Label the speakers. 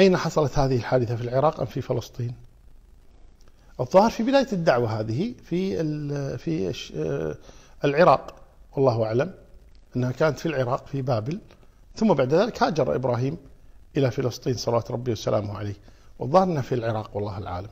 Speaker 1: أين حصلت هذه الحادثة في العراق أم في فلسطين؟ الظاهر في بداية الدعوة هذه في في آه العراق والله أعلم أنها كانت في العراق في بابل ثم بعد ذلك هاجر إبراهيم إلى فلسطين صلوات ربي وسلامه عليه والظاهر أنها في العراق والله العالم.